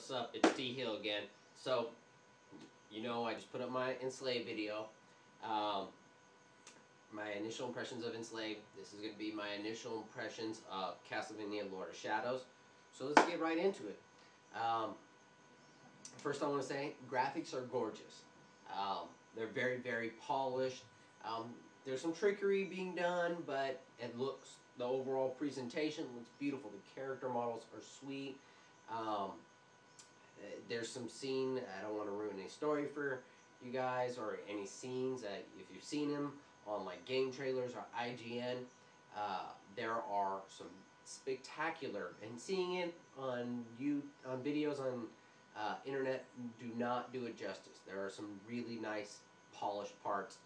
What's up? It's T Hill again. So, you know, I just put up my Enslaved video. Um, my initial impressions of Enslaved. This is going to be my initial impressions of Castlevania Lord of Shadows. So let's get right into it. Um, first, I want to say graphics are gorgeous. Um, they're very, very polished. Um, there's some trickery being done, but it looks, the overall presentation looks beautiful. The character models are sweet. Um, there's some scene, I don't want to ruin any story for you guys or any scenes that if you've seen them on like game trailers or IGN, uh, there are some spectacular and seeing it on you on videos on uh, internet do not do it justice. There are some really nice polished parts,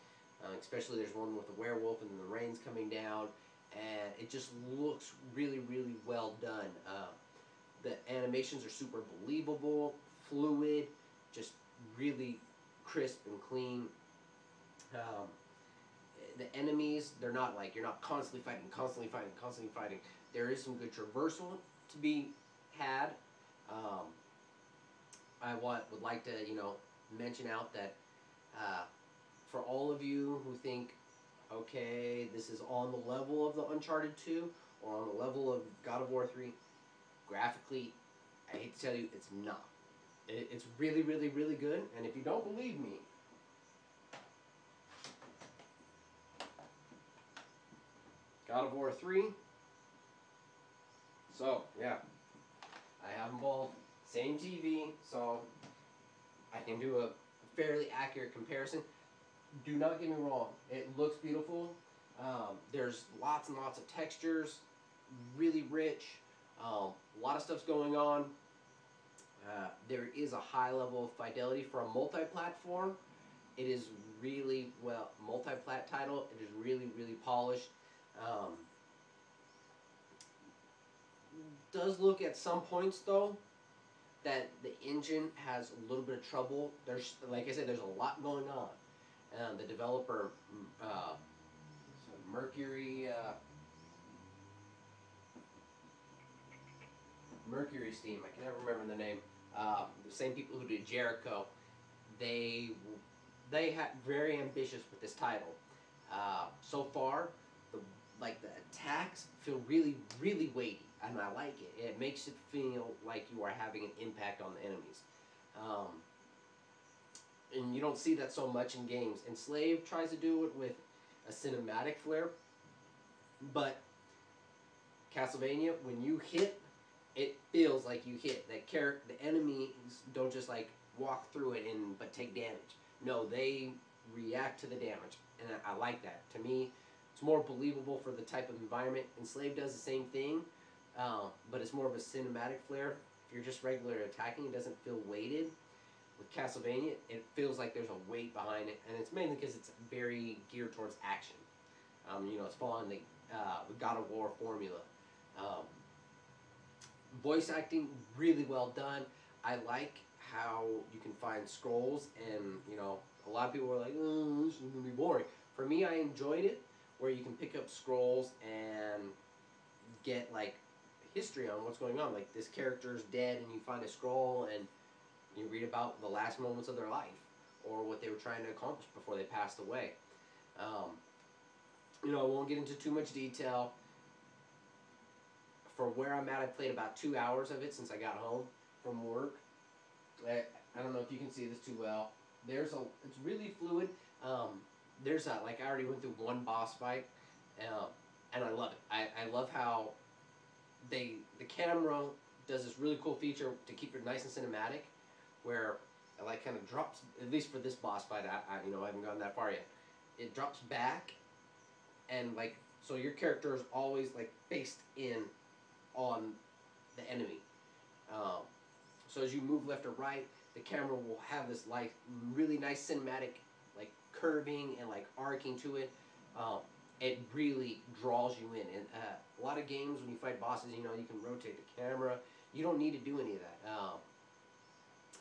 uh, especially there's one with the werewolf and the rain's coming down, and it just looks really really well done. The animations are super believable, fluid, just really crisp and clean. Um, the enemies, they're not like, you're not constantly fighting, constantly fighting, constantly fighting. There is some good traversal to be had. Um, I want, would like to, you know, mention out that uh, for all of you who think, okay, this is on the level of the Uncharted 2 or on the level of God of War 3, graphically, I hate to tell you, it's not. It, it's really, really, really good. And if you don't believe me, God of War 3. So, yeah. I have them both. Same TV, so I can do a fairly accurate comparison. Do not get me wrong. It looks beautiful. Um, there's lots and lots of textures. Really rich. Um, a lot of stuff's going on. Uh, there is a high level of fidelity for a multi-platform. It is really, well, multi-plat title. It is really, really polished. Um, does look at some points, though, that the engine has a little bit of trouble. There's, like I said, there's a lot going on. And the developer, uh, Mercury, uh, Mercury Steam, I can never remember the name, uh, the same people who did Jericho, they they had very ambitious with this title. Uh, so far, the like the attacks feel really really weighty, and I like it. It makes it feel like you are having an impact on the enemies. Um, and you don't see that so much in games. Enslaved tries to do it with a cinematic flair, but Castlevania, when you hit it feels like you hit. That character, the enemies don't just like walk through it and but take damage. No, they react to the damage, and I, I like that. To me, it's more believable for the type of environment. Enslaved does the same thing, uh, but it's more of a cinematic flair. If you're just regular attacking, it doesn't feel weighted. With Castlevania, it feels like there's a weight behind it, and it's mainly because it's very geared towards action. Um, you know, it's following the, uh, God of War formula. Um, voice acting really well done. I like how you can find scrolls and you know a lot of people are like oh this is gonna be boring. For me I enjoyed it where you can pick up scrolls and get like history on what's going on. Like this character is dead and you find a scroll and you read about the last moments of their life or what they were trying to accomplish before they passed away. Um, you know, I won't get into too much detail for where I'm at, I played about two hours of it since I got home from work. I, I don't know if you can see this too well. There's a, it's really fluid. Um, there's a, like I already went through one boss fight, um, and I love it. I, I love how they, the camera does this really cool feature to keep it nice and cinematic, where it like kind of drops, at least for this boss fight, I, I, you know, I haven't gone that far yet. It drops back, and like, so your character is always like faced in on the enemy. Um, so as you move left or right, the camera will have this like really nice cinematic like curving and like arcing to it. Um, it really draws you in. And uh, a lot of games when you fight bosses, you know, you can rotate the camera. You don't need to do any of that. Um,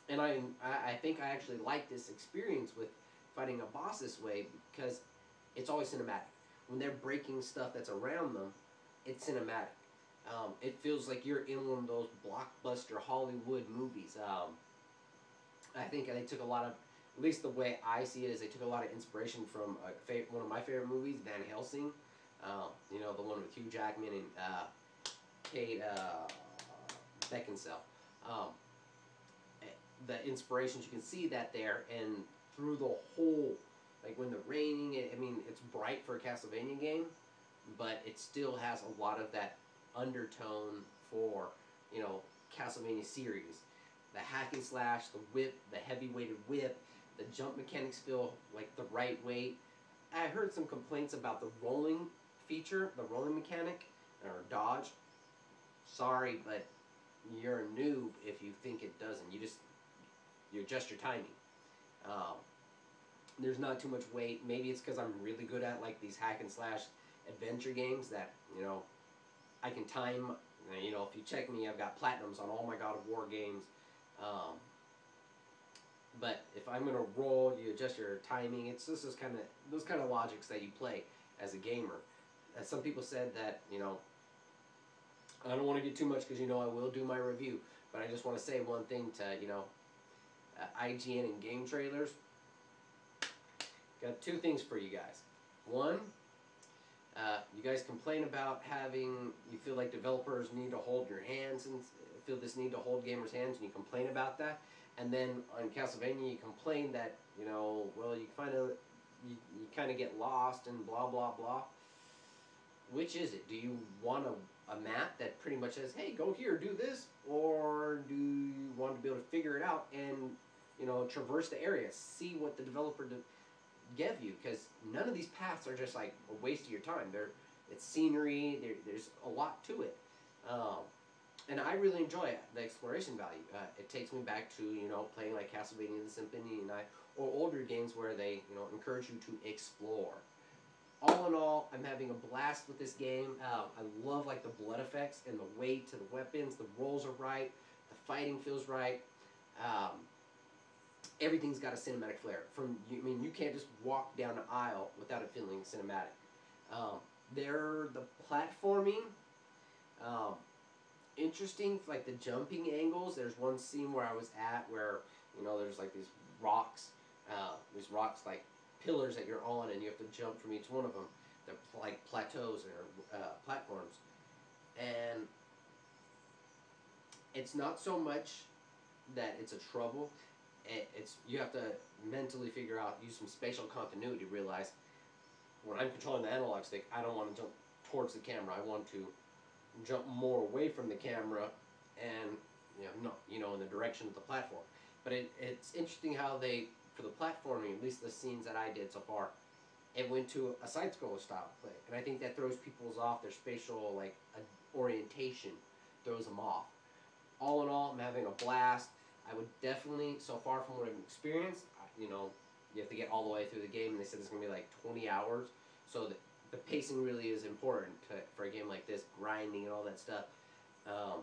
and I, I think I actually like this experience with fighting a boss this way because it's always cinematic. When they're breaking stuff that's around them, it's cinematic. Um, it feels like you're in one of those blockbuster Hollywood movies. Um, I think they took a lot of, at least the way I see it is they took a lot of inspiration from fa- one of my favorite movies, Van Helsing. Um, you know, the one with Hugh Jackman and uh, Kate uh, Beckinsale. Um, eh, the inspirations, you can see that there, and through the whole, like when the raining, I mean, it's bright for a Castlevania game, but it still has a lot of that undertone for, you know, Castlevania series. The hack and slash, the whip, the heavy weighted whip, the jump mechanics feel like the right weight. I heard some complaints about the rolling feature, the rolling mechanic, or dodge. Sorry, but you're a noob if you think it doesn't. You just you adjust your timing. Um, there's not too much weight. Maybe it's because I'm really good at like these hack and slash adventure games that you know I can time. You know, if you check me, I've got platinums on all my God of War games. Um, but if I'm gonna roll, you adjust your timing. It's this is kind of those kind of logics that you play as a gamer. As some people said that you know, I don't want to get too much because you know I will do my review. But I just want to say one thing to you know, uh, IGN and game trailers. Got two things for you guys. One, uh, you guys complain about having, you feel like developers need to hold your hands and feel this need to hold gamers' hands, and you complain about that. And then on Castlevania, you complain that, you know, well, you kind of, you, you kind of get lost and blah, blah, blah. Which is it? Do you want a, a map that pretty much says, hey, go here, do this? Or do you want to be able to figure it out and, you know, traverse the area, see what the developer did? Give you because none of these paths are just like a waste of your time. They're it's scenery. There, there's a lot to it, um, and I really enjoy the exploration value. Uh, it takes me back to you know playing like Castlevania: The Symphony and I, or older games where they you know encourage you to explore. All in all, I'm having a blast with this game. Uh, I love like the blood effects and the weight to the weapons. The rolls are right. The fighting feels right. Um, everything's got a cinematic flair. From I mean, you can't just walk down an aisle without it feeling cinematic. Um, they're the platforming. Um, interesting, like the jumping angles. There's one scene where I was at where you know there's like these rocks, uh, these rocks like pillars that you're on, and you have to jump from each one of them. They're like plateaus or uh, platforms, and it's not so much that it's a trouble Eh, it's you have to mentally figure out, use some spatial continuity, realize when I'm controlling the analog stick, I don't want to jump towards the camera. I want to jump more away from the camera and you know, no, you know, in the direction of the platform. But it, it's interesting how they, for the platforming, at least the scenes that I did so far, it went to a side scroller style play, and I think that throws people's off their spatial like orientation, throws them off. All in all, I'm having a blast. I would definitely, so far from what I've experienced, you know, you have to get all the way through the game, and they said it's going to be like 20 hours. So the, the pacing really is important to, for a game like this, grinding and all that stuff. Um,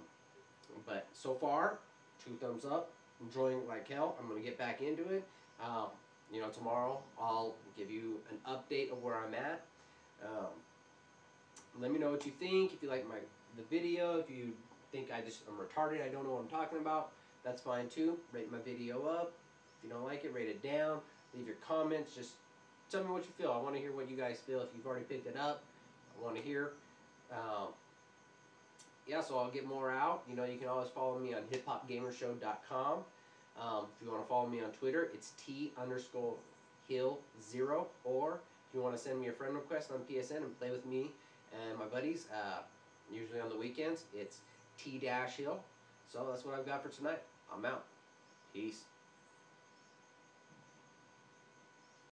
but so far, two thumbs up. Enjoying like hell. I'm going to get back into it. Um, you know, tomorrow I'll give you an update of where I'm at. Um, let me know what you think. If you like my the video, if you think I just I'm retarded, I don't know what I'm talking about that's fine too. Rate my video up. If you don't like it, rate it down. Leave your comments. Just tell me what you feel. I want to hear what you guys feel. If you've already picked it up, I want to hear. Um, yeah, so I'll get more out. You know, you can always follow me on hiphopgamershow.com. Um, if you want to follow me on Twitter, it's T underscore hill zero. Or if you want to send me a friend request on PSN and play with me and my buddies, uh, usually on the weekends, it's T dash hill. So that's what I've got for tonight. I'm out. Peace.